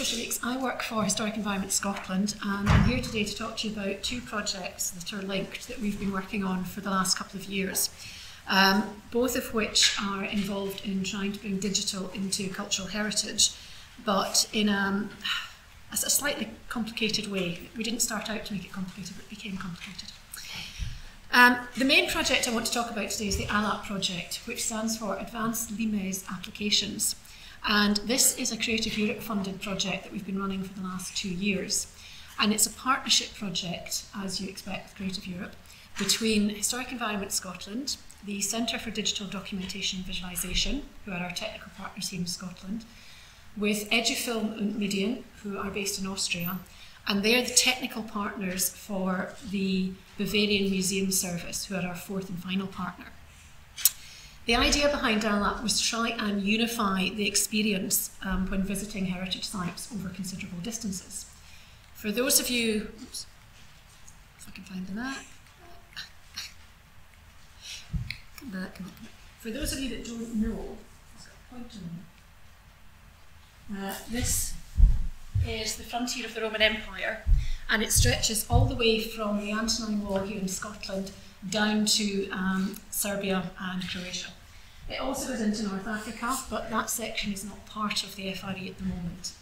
Tricia Weeks. I work for Historic Environment Scotland and I'm here today to talk to you about two projects that are linked that we've been working on for the last couple of years. Um, both of which are involved in trying to bring digital into cultural heritage, but in um, a, a slightly complicated way. We didn't start out to make it complicated, but it became complicated. Um, the main project I want to talk about today is the ALApp project, which stands for Advanced Limes Applications. And this is a Creative Europe funded project that we've been running for the last two years. And it's a partnership project, as you expect with Creative Europe, between Historic Environment Scotland, the Centre for Digital Documentation and Visualisation, who are our technical partners here in Scotland, with Edufilm und Medien, who are based in Austria, and they're the technical partners for the Bavarian Museum Service, who are our fourth and final partner. The idea behind ALApp was to try and unify the experience um, when visiting heritage sites over considerable distances. For those of you, oops, if I can find the map, come back, come back, come back. For those of you that don't know, uh, this is the frontier of the Roman Empire, and it stretches all the way from the Antonine Wall here in Scotland down to um, Serbia and Croatia. It also goes into North Africa, but that section is not part of the FRE at the moment.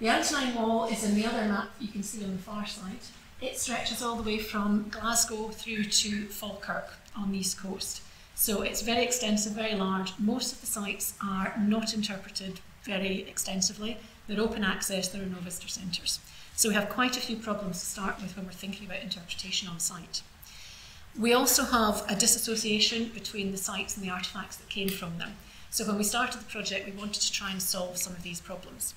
The Antonine Wall is in the other map you can see on the far side. It stretches all the way from Glasgow through to Falkirk on the east coast. So it's very extensive, very large. Most of the sites are not interpreted very extensively. They're open access, there are no visitor centres. So we have quite a few problems to start with when we're thinking about interpretation on site. We also have a disassociation between the sites and the artefacts that came from them. So when we started the project, we wanted to try and solve some of these problems.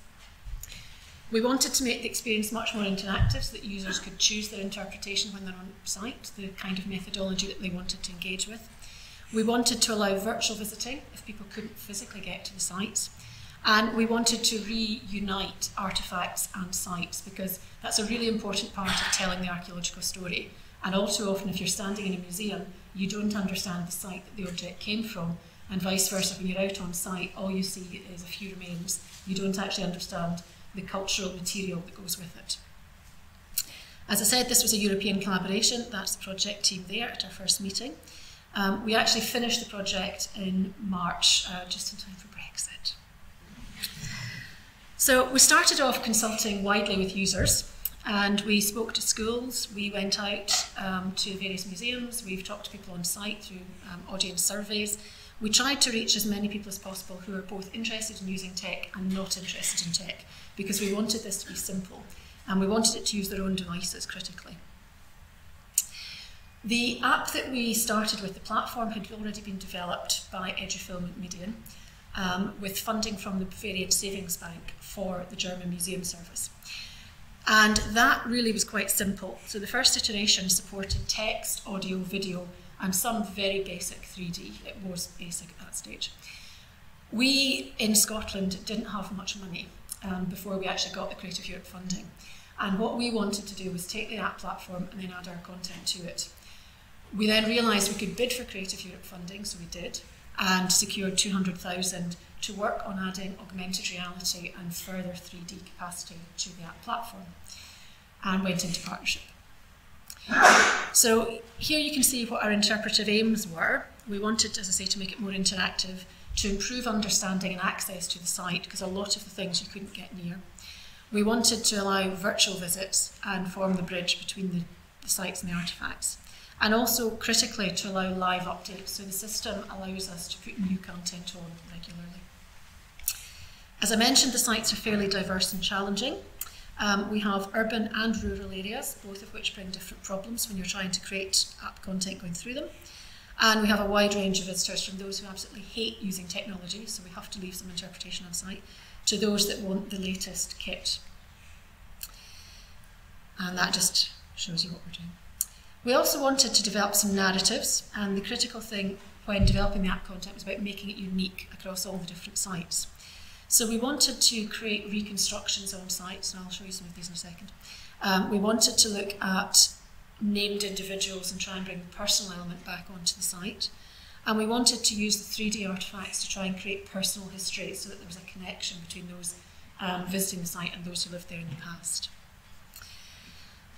We wanted to make the experience much more interactive so that users could choose their interpretation when they're on site, the kind of methodology that they wanted to engage with. We wanted to allow virtual visiting if people couldn't physically get to the sites. And we wanted to reunite artefacts and sites because that's a really important part of telling the archaeological story. And all too often, if you're standing in a museum, you don't understand the site that the object came from, and vice versa. When you're out on site, all you see is a few remains. You don't actually understand the cultural material that goes with it. As I said, this was a European collaboration. That's the project team there at our first meeting. Um, we actually finished the project in March, uh, just in time for Brexit. So we started off consulting widely with users and we spoke to schools, we went out um, to various museums, we've talked to people on site through um, audience surveys. We tried to reach as many people as possible who are both interested in using tech and not interested in tech because we wanted this to be simple and we wanted it to use their own devices critically. The app that we started with, the platform, had already been developed by Edufilm und Medien um, with funding from the Bavarian Savings Bank for the German Museum Service. And that really was quite simple. So the first iteration supported text, audio, video, and some very basic 3D. It was basic at that stage. We in Scotland didn't have much money um, before we actually got the Creative Europe funding. And what we wanted to do was take the app platform and then add our content to it. We then realised we could bid for Creative Europe funding, so we did, and secured 200,000 to work on adding augmented reality and further 3D capacity to the app platform and went into partnership. So here you can see what our interpretive aims were. We wanted, as I say, to make it more interactive, to improve understanding and access to the site, because a lot of the things you couldn't get near. We wanted to allow virtual visits and form the bridge between the, the sites and the artefacts. And also, critically, to allow live updates. So the system allows us to put new content on regularly. As I mentioned, the sites are fairly diverse and challenging. Um, we have urban and rural areas, both of which bring different problems when you're trying to create app content going through them. And we have a wide range of visitors from those who absolutely hate using technology, so we have to leave some interpretation on site, to those that want the latest kit. And that just shows you what we're doing. We also wanted to develop some narratives, and the critical thing when developing the app content was about making it unique across all the different sites. So we wanted to create reconstructions on sites, and I'll show you some of these in a second. Um, we wanted to look at named individuals and try and bring the personal element back onto the site. And we wanted to use the 3D artifacts to try and create personal history so that there was a connection between those um, visiting the site and those who lived there in the past.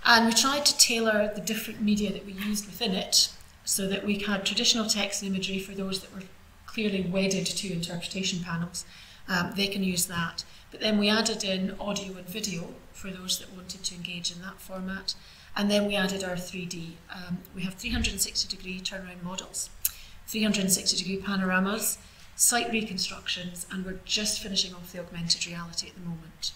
And we tried to tailor the different media that we used within it so that we had traditional text and imagery for those that were clearly wedded to interpretation panels. Um, they can use that. But then we added in audio and video for those that wanted to engage in that format. And then we added our 3D. Um, we have 360 degree turnaround models, 360 degree panoramas, site reconstructions, and we're just finishing off the augmented reality at the moment.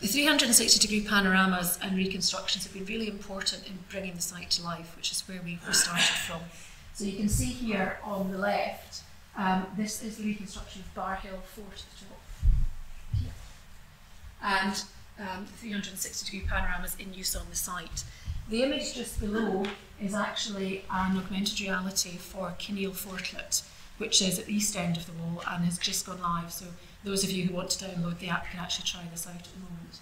The 360 degree panoramas and reconstructions have been really important in bringing the site to life, which is where we started from. So you can see here on the left, um, this is the reconstruction of Bar Hill Fort at the top. Here. And um, the 360 degree panoramas in use on the site. The image just below is actually an augmented reality for Kinneil Fortlet, which is at the east end of the wall and has just gone live. So those of you who want to download the app can actually try this out at the moment.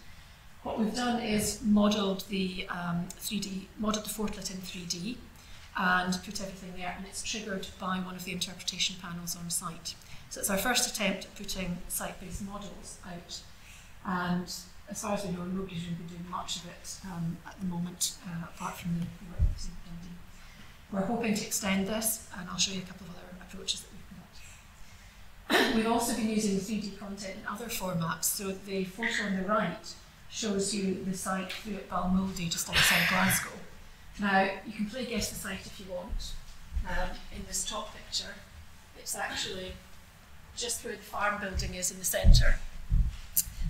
What we've done is modelled the um, 3D, modelled the Fortlet in 3D and put everything there, and it's triggered by one of the interpretation panels on site. So it's our first attempt at putting site-based models out, and as far as we know, nobody's really been doing much of it um, at the moment, uh, apart from the, work that's been in We're hoping to extend this, and I'll show you a couple of other approaches that we've also been using 3D content in other formats, so the photo on the right shows you the site through at Balmuildy, just outside Glasgow. Now, you can play guess the site if you want. Um, in this top picture, it's actually just where the farm building is in the centre.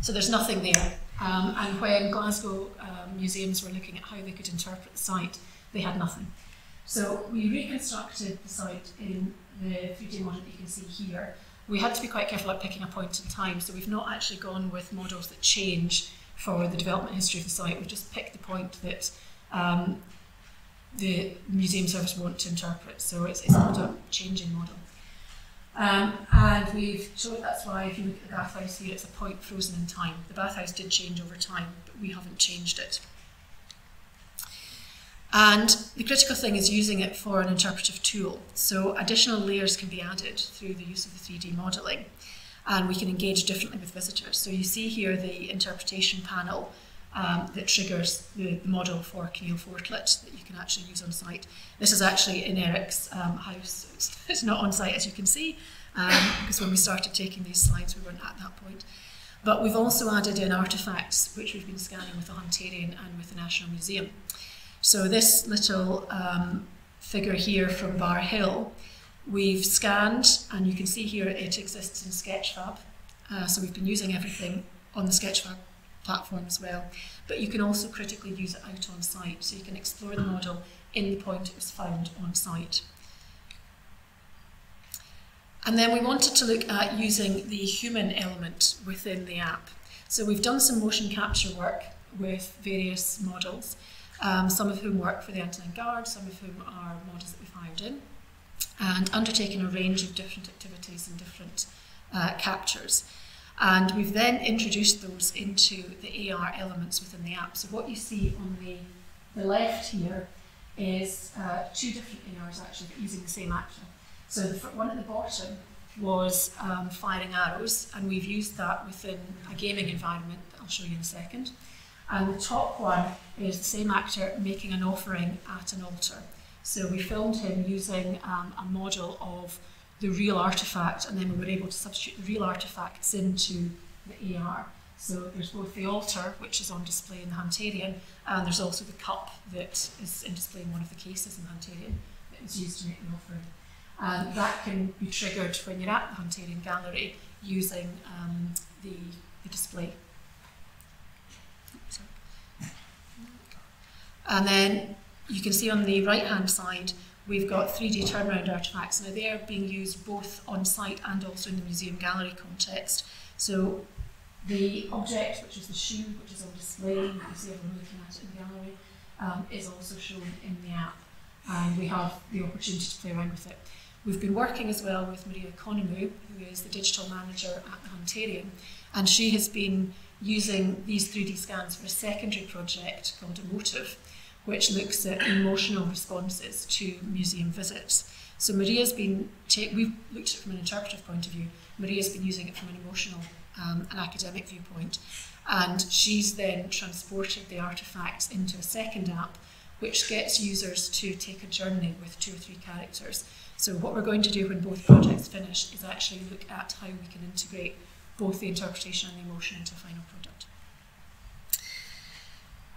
So there's nothing there. Um, and when Glasgow um, museums were looking at how they could interpret the site, they had nothing. So we reconstructed the site in the 3D model that you can see here. We had to be quite careful about picking a point in time, so we've not actually gone with models that change for the development history of the site. We've just picked the point that um, the museum service want to interpret, so it's, it's not a changing model. Um, and we've showed that's why if you look at the bathhouse here, it's a point frozen in time. The bathhouse did change over time, but we haven't changed it. And the critical thing is using it for an interpretive tool. So additional layers can be added through the use of the 3D modelling. And we can engage differently with visitors. So you see here the interpretation panel um, that triggers the, the, model for Kinneil Fortlet that you can actually use on site. This is actually in Eric's um, house. It's, it's, not on site as you can see, um, because when we started taking these slides we weren't at that point. But we've also added in artefacts which we've been scanning with the Hunterian and with the National Museum. So this little um, figure here from Bar Hill, we've scanned and you can see here it exists in Sketchfab. Uh, so we've been using everything on the Sketchfab platform as well. But you can also critically use it out on site, so you can explore the model in the point it was found on site. And then we wanted to look at using the human element within the app. So we've done some motion capture work with various models, um, some of whom work for the Antonine Guard, some of whom are models that we've hired in, and undertaken a range of different activities and different uh, captures. And we've then introduced those into the AR elements within the app. So what you see on the, the left here is uh, two different ARs actually using the same action. So the one at the bottom was um, firing arrows, and we've used that within a gaming environment that I'll show you in a second. And the top one is the same actor making an offering at an altar. So we filmed him using um, a model of the real artifact, and then we were able to substitute the real artifacts into the AR. So there's both the altar, which is on display in the Hunterian, and there's also the cup that is in display in one of the cases in the Hunterian that was used to make the offering. And that can be triggered when you're at the Hunterian Gallery using um, the, the display. And then you can see on the right hand side we've got 3D turnaround artifacts. Now they are being used both on site and also in the museum gallery context. So the object, which is the shoe, which is on display, you can see everyone looking at it in the gallery, um, is also shown in the app. And we have the opportunity to play around with it. We've been working as well with Maria Economou, who is the digital manager at the and she has been using these 3D scans for a secondary project called Emotive, which looks at emotional responses to museum visits. So Maria's been, we've looked at it from an interpretive point of view. Maria's been using it from an emotional um, and academic viewpoint. And she's then transported the artifacts into a second app, which gets users to take a journey with two or three characters. So what we're going to do when both projects finish is actually look at how we can integrate both the interpretation and the emotion into a final product.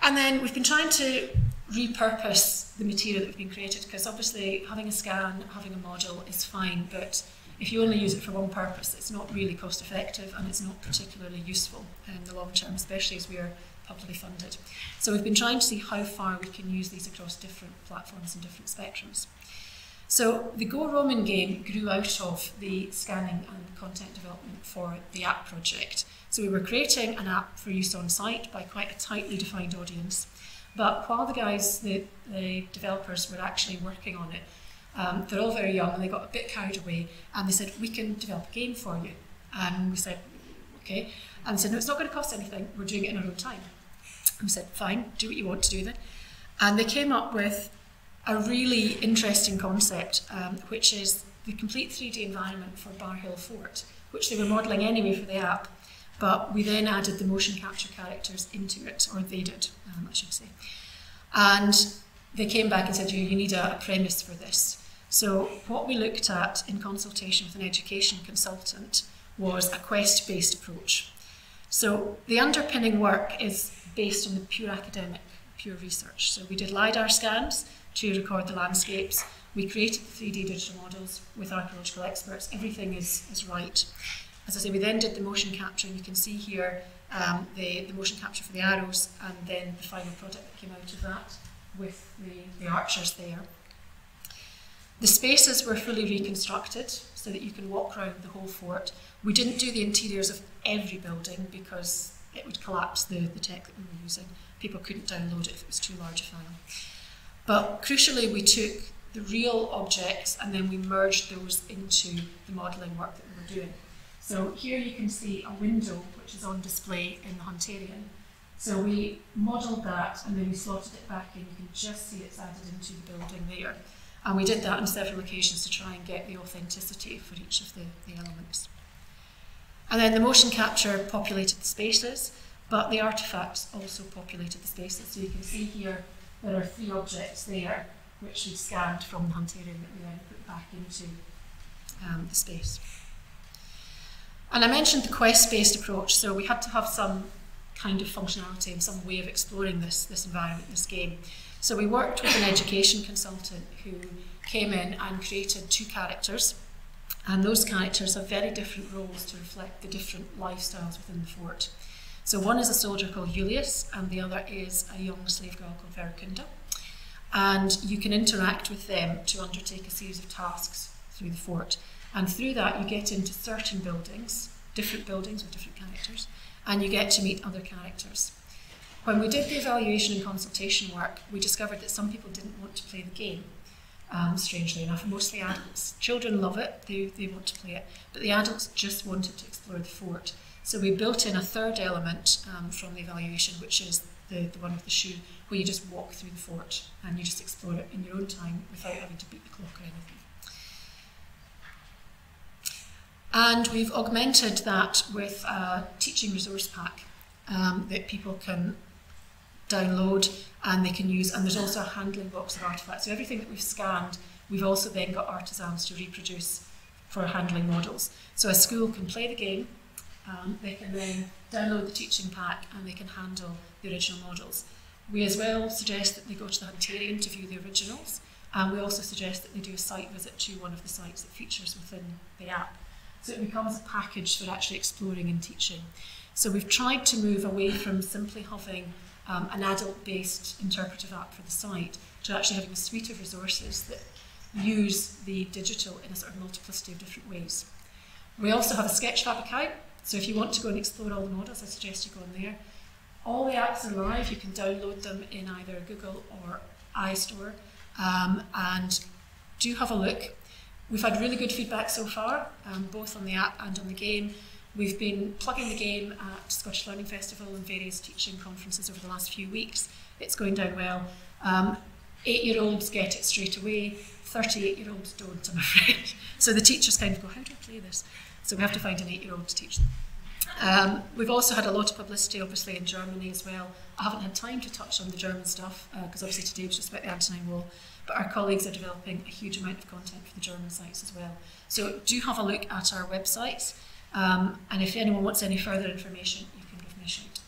And then we've been trying to repurpose the material that we've been created because obviously having a scan, having a model is fine, but if you only use it for one purpose, it's not really cost effective and it's not particularly useful in the long term, especially as we are publicly funded. So we've been trying to see how far we can use these across different platforms and different spectrums. So the Go Roman game grew out of the scanning and content development for the app project. So we were creating an app for use on site by quite a tightly defined audience. But while the guys, the, the developers, were actually working on it, um, they're all very young and they got a bit carried away and they said, We can develop a game for you. And we said, Okay. And they said, No, it's not going to cost anything. We're doing it in our own time. And we said, Fine, do what you want to do then. And they came up with a really interesting concept, um, which is the complete 3D environment for Bar Hill Fort, which they were modelling anyway for the app. But we then added the motion capture characters into it, or they did, um, I should say. And they came back and said, you, you need a, a premise for this. So what we looked at in consultation with an education consultant was a quest-based approach. So the underpinning work is based on the pure academic, pure research. So we did LiDAR scans to record the landscapes. We created the 3D digital models with archaeological experts. Everything is, is right. As I say, we then did the motion capture, and you can see here um, the, the motion capture for the arrows and then the final product that came out of that with the, the archers there. The spaces were fully reconstructed so that you can walk around the whole fort. We didn't do the interiors of every building because it would collapse the, the tech that we were using. People couldn't download it if it was too large a file. But crucially, we took the real objects and then we merged those into the modelling work that we were doing. So here you can see a window which is on display in the Hunterian. So we modelled that and then we slotted it back in. You can just see it's added into the building there. And we did that on several occasions to try and get the authenticity for each of the, the elements. And then the motion capture populated the spaces, but the artifacts also populated the spaces. So you can see here there are three objects there which we scanned from the Hunterian that we then put back into um, the space. And I mentioned the quest-based approach, so we had to have some kind of functionality and some way of exploring this, this environment, this game. So we worked with an education consultant who came in and created two characters, and those characters have very different roles to reflect the different lifestyles within the fort. So one is a soldier called Julius, and the other is a young slave girl called Verecunda. And you can interact with them to undertake a series of tasks through the fort. And through that, you get into certain buildings, different buildings with different characters, and you get to meet other characters. When we did the evaluation and consultation work, we discovered that some people didn't want to play the game, um, strangely enough, mostly adults. Children love it, they, they want to play it, but the adults just wanted to explore the fort. So we built in a third element um, from the evaluation, which is the, the one with the shoe, where you just walk through the fort and you just explore it in your own time without having to beat the clock or anything. And we've augmented that with a teaching resource pack um, that people can download and they can use. And there's also a handling box of artifacts. So everything that we've scanned, we've also then got artisans to reproduce for handling models. So a school can play the game, um, they can then download the teaching pack and they can handle the original models. We as well suggest that they go to the Hunterian to view the originals. And we also suggest that they do a site visit to one of the sites that features within the app. So it becomes a package for actually exploring and teaching. So we've tried to move away from simply having um, an adult-based interpretive app for the site to actually having a suite of resources that use the digital in a sort of multiplicity of different ways. We also have a Sketchfab account, so if you want to go and explore all the models, I suggest you go in there. All the apps are live, you can download them in either Google or iStore, um, and do have a look. We've had really good feedback so far, um, both on the app and on the game. We've been plugging the game at Scottish Learning Festival and various teaching conferences over the last few weeks. It's going down well. Um, Eight-year-olds get it straight away. 38-year-olds don't, I'm afraid. So the teachers kind of go, how do I play this? So we have to find an eight-year-old to teach them. Um, we've also had a lot of publicity, obviously, in Germany as well. I haven't had time to touch on the German stuff, because uh, obviously today was just about the Antonine Wall, but our colleagues are developing a huge amount of content for the German sites as well. So do have a look at our websites, um, and if anyone wants any further information, you can give me a shout.